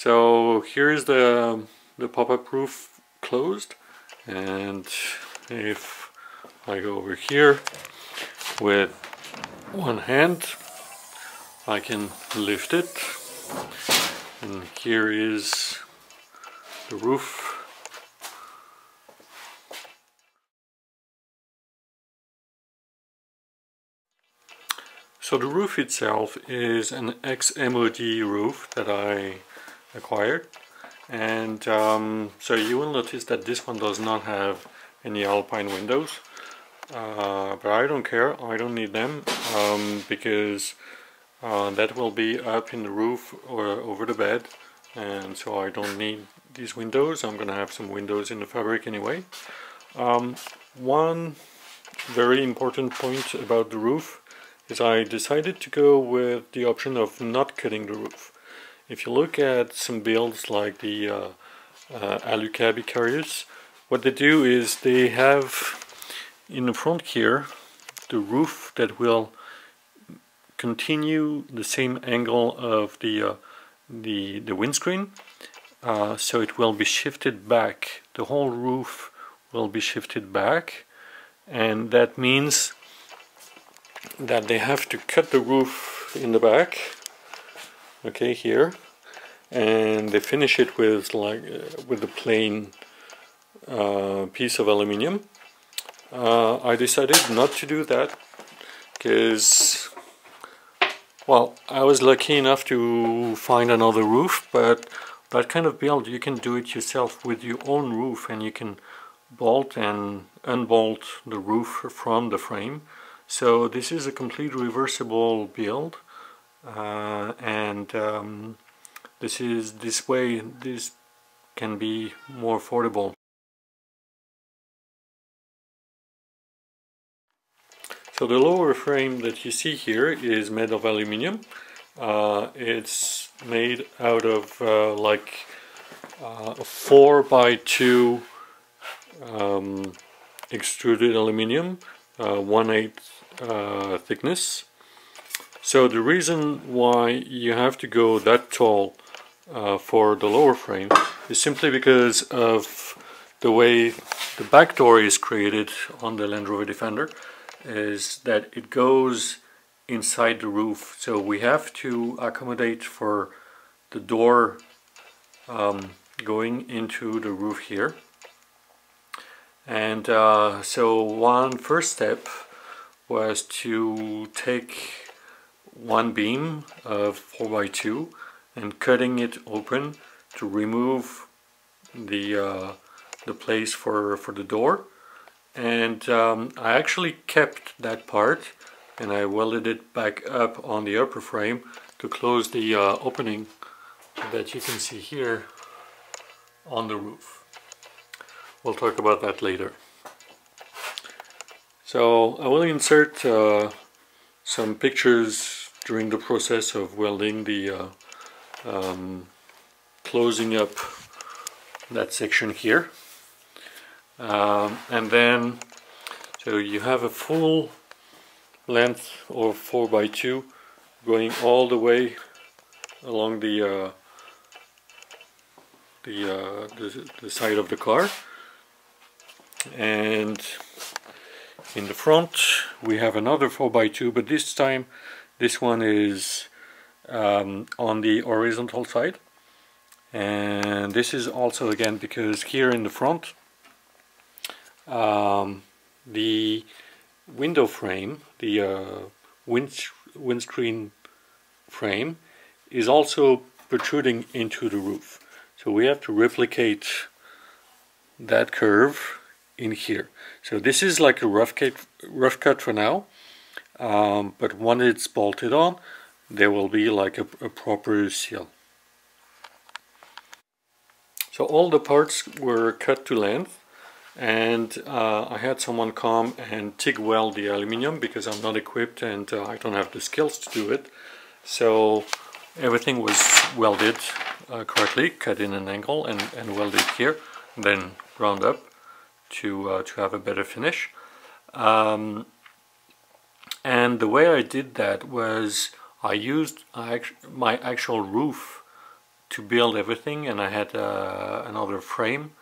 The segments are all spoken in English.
So here's the, the pop-up roof closed. And if I go over here with one hand I can lift it. And here is the roof. So the roof itself is an ex-MOD roof that I acquired. And um, so you will notice that this one does not have any alpine windows. Uh, but I don't care, I don't need them um, because uh, that will be up in the roof or over the bed. And so I don't need these windows, I'm gonna have some windows in the fabric anyway. Um, one very important point about the roof is I decided to go with the option of not cutting the roof. If you look at some builds like the uh, uh, Alucab Icarus, what they do is they have in the front here the roof that will continue the same angle of the uh, the the windscreen. Uh, so it will be shifted back. The whole roof will be shifted back. And that means that they have to cut the roof in the back okay here and they finish it with like uh, with a plain uh, piece of aluminium. Uh, I decided not to do that because well I was lucky enough to find another roof but that kind of build you can do it yourself with your own roof and you can bolt and unbolt the roof from the frame. So this is a complete reversible build uh, and um, this is this way this can be more affordable So the lower frame that you see here is made of aluminium. Uh, it's made out of uh, like uh, 4 by 2 um, extruded aluminium, uh, 1 8 uh, thickness. So the reason why you have to go that tall uh, for the lower frame is simply because of the way the back door is created on the Land Rover Defender is that it goes inside the roof. So we have to accommodate for the door um, going into the roof here. And uh, so one first step was to take one beam of 4x2 and cutting it open to remove the uh, the place for, for the door and um, I actually kept that part and I welded it back up on the upper frame to close the uh, opening that you can see here on the roof. We'll talk about that later. So I will insert uh, some pictures during the process of welding the uh, um, closing up that section here. Um, and then so you have a full length of 4 by 2 going all the way along the uh, the, uh, the, the side of the car and in the front we have another 4 by 2 but this time this one is um, on the horizontal side and this is also again because here in the front um, the window frame, the uh, wind, windscreen frame, is also protruding into the roof. So we have to replicate that curve in here. So this is like a rough cut, rough cut for now, um, but once it's bolted on, there will be like a, a proper seal. So all the parts were cut to length and uh, I had someone come and TIG weld the aluminium because I'm not equipped and uh, I don't have the skills to do it so everything was welded uh, correctly cut in an angle and, and welded here then ground up to uh, to have a better finish um, and the way I did that was I used my actual roof to build everything and I had uh, another frame,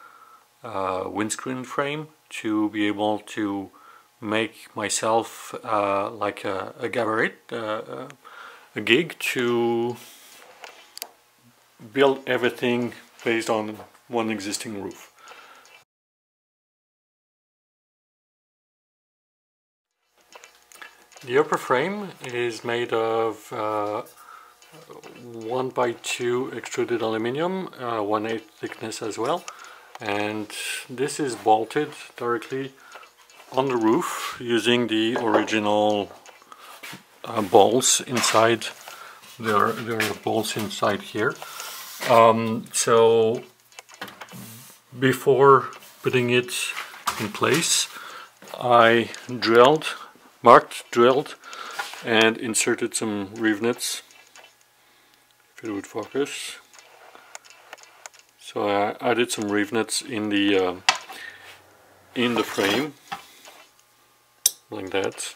uh, windscreen frame, to be able to make myself uh, like a, a gabarit, uh, uh, a gig to build everything based on one existing roof. The upper frame is made of uh, 1 by 2 extruded aluminium, uh, 1 8 thickness as well. And this is bolted directly on the roof using the original uh, bolts inside. There, there are bolts inside here. Um, so before putting it in place, I drilled marked, drilled, and inserted some rivets, if it would focus. So I added some rivets in the uh, in the frame, like that.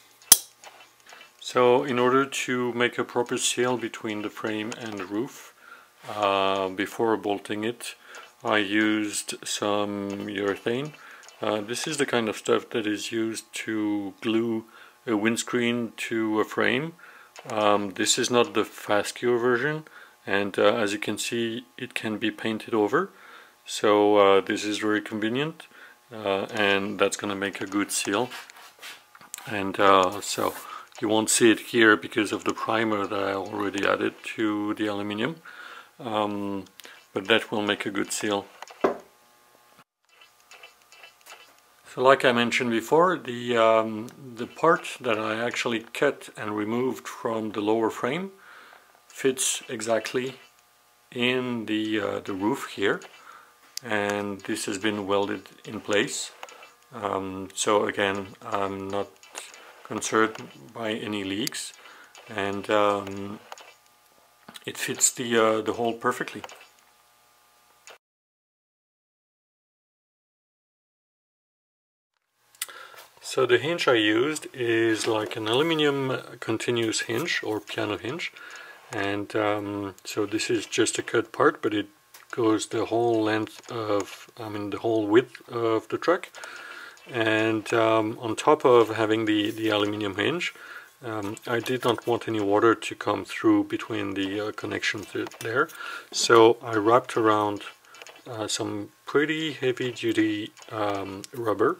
So in order to make a proper seal between the frame and the roof, uh, before bolting it, I used some urethane. Uh, this is the kind of stuff that is used to glue a windscreen to a frame. Um, this is not the fast cure version and uh, as you can see it can be painted over. So uh, this is very convenient uh, and that's gonna make a good seal. And uh, so you won't see it here because of the primer that I already added to the aluminium. Um, but that will make a good seal like I mentioned before, the, um, the part that I actually cut and removed from the lower frame fits exactly in the, uh, the roof here and this has been welded in place. Um, so again, I'm not concerned by any leaks and um, it fits the, uh, the hole perfectly. So the hinge I used is like an aluminium continuous hinge or piano hinge. And um, so this is just a cut part but it goes the whole length of, I mean the whole width of the truck and um, on top of having the, the aluminium hinge um, I did not want any water to come through between the uh, connections there. So I wrapped around uh, some pretty heavy duty um, rubber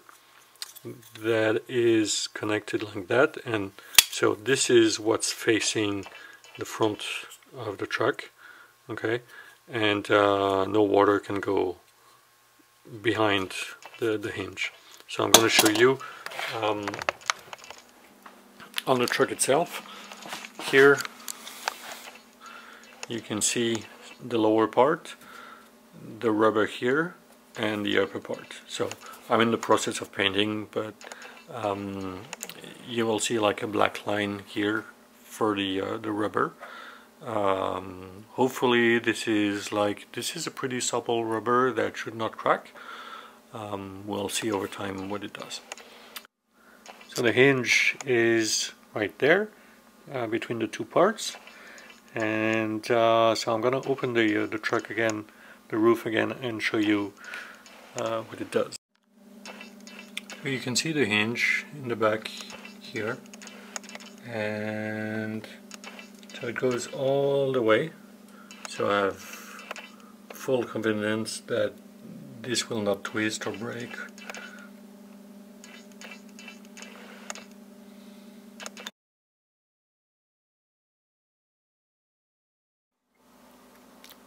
that is connected like that. And so this is what's facing the front of the truck okay? And uh, no water can go behind the, the hinge. So I'm going to show you um, on the truck itself. Here you can see the lower part the rubber here and the upper part. So I'm in the process of painting, but um, you will see like a black line here for the uh, the rubber. Um, hopefully this is like this is a pretty supple rubber that should not crack. Um, we'll see over time what it does. So the hinge is right there uh, between the two parts and uh, so I'm gonna open the, uh, the truck again, the roof again and show you uh, what it does. You can see the hinge in the back here. And so it goes all the way. So I have full confidence that this will not twist or break.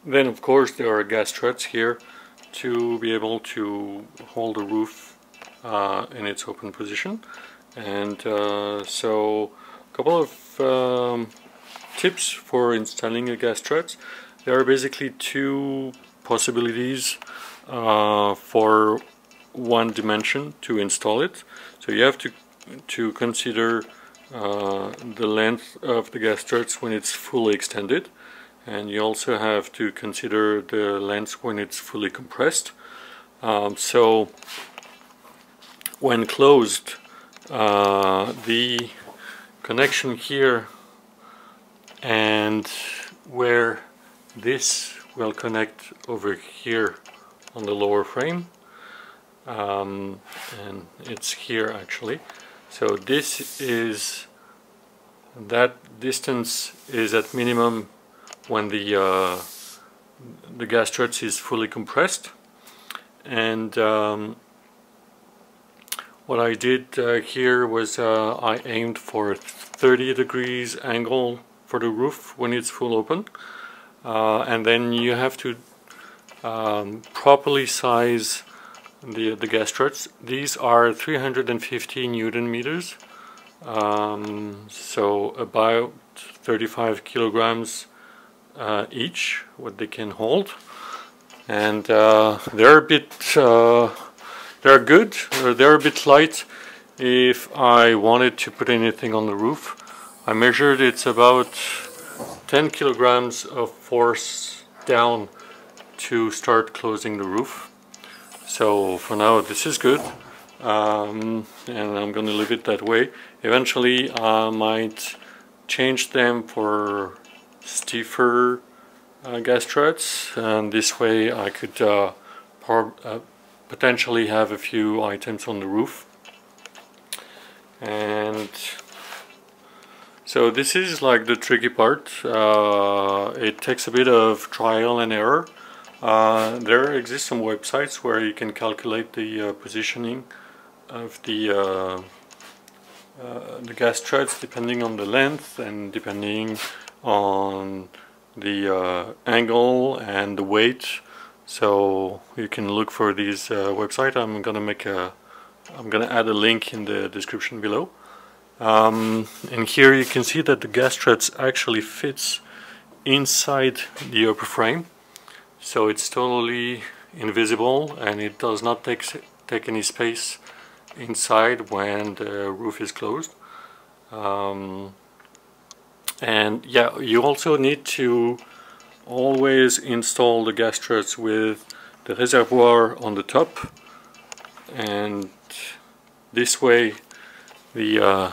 Then of course there are gas struts here to be able to hold the roof in its open position. And uh, so a couple of um, tips for installing a gas strut there are basically two possibilities uh, for one dimension to install it. So you have to to consider uh, the length of the gas struts when it's fully extended. And you also have to consider the length when it's fully compressed. Um, so when closed uh, the connection here and where this will connect over here on the lower frame. Um, and it's here actually. So this is that distance is at minimum when the uh, the gas struts is fully compressed. And um, what I did uh, here was uh, I aimed for 30 degrees angle for the roof when it's full open. Uh, and then you have to um, properly size the, the gas struts. These are 350 newton meters. Um, so about 35 kilograms uh, each what they can hold. And uh, they're a bit uh, they're good. They're a bit light. If I wanted to put anything on the roof I measured it's about 10 kilograms of force down to start closing the roof. So for now this is good. Um, and I'm gonna leave it that way. Eventually I might change them for stiffer uh, gas struts. And this way I could uh, uh, potentially have a few items on the roof. And so this is like the tricky part. Uh, it takes a bit of trial and error. Uh, there exist some websites where you can calculate the uh, positioning of the the gas struts depending on the length and depending on the uh, angle and the weight so you can look for these uh, website. I'm gonna make a I'm gonna add a link in the description below. Um, and here you can see that the gas struts actually fits inside the upper frame. So it's totally invisible and it does not take take any space inside when the roof is closed. Um, and yeah you also need to always install the gas struts with the reservoir on the top. And this way the, uh,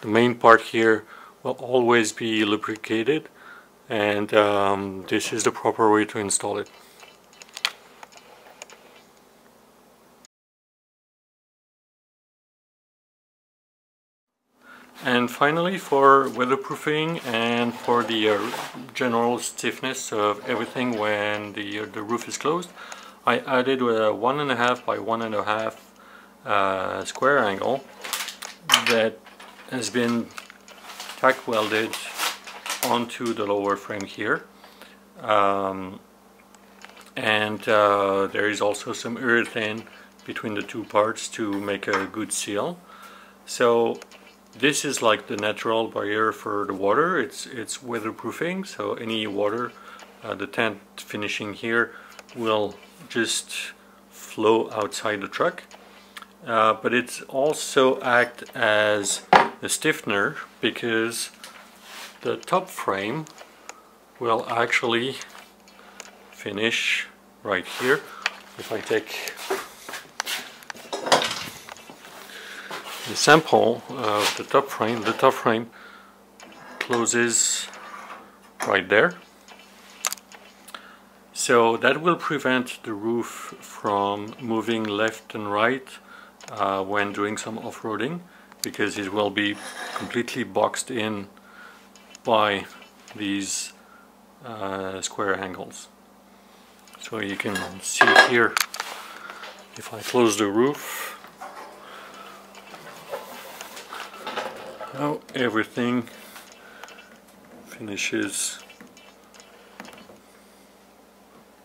the main part here will always be lubricated. And um, this is the proper way to install it And finally for weatherproofing and for the uh, general stiffness of everything when the, uh, the roof is closed, I added a one and a half by one and a half uh, square angle that has been tack welded onto the lower frame here. Um, and uh, there is also some urethane between the two parts to make a good seal. So this is like the natural barrier for the water. It's it's weatherproofing, so any water, uh, the tent finishing here will just flow outside the truck. Uh, but it's also act as a stiffener because the top frame will actually finish right here. If I take the sample of the top frame, the top frame closes right there. So that will prevent the roof from moving left and right uh, when doing some off-roading because it will be completely boxed in by these uh, square angles. So you can see here if I close the roof Now everything finishes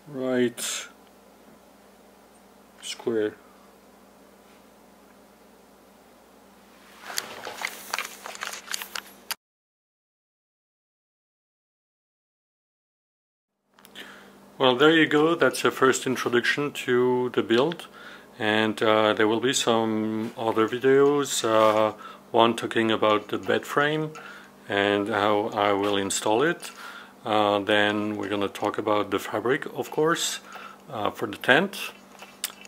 right square. Well, there you go. That's a first introduction to the build. And uh, there will be some other videos uh, one talking about the bed frame and how I will install it. Uh, then we're going to talk about the fabric, of course, uh, for the tent.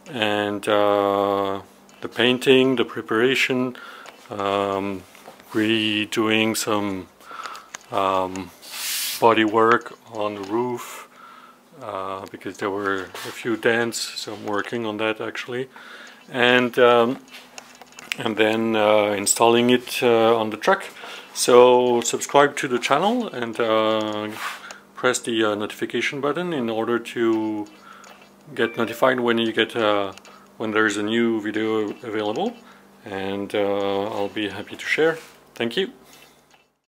And uh, the painting, the preparation, um, redoing some um, body work on the roof, uh, because there were a few dents so I'm working on that actually and um, and then uh, installing it uh, on the truck. So subscribe to the channel and uh, press the notification button in order to get notified when you get when there's a new video available. And I'll be happy to share. Thank you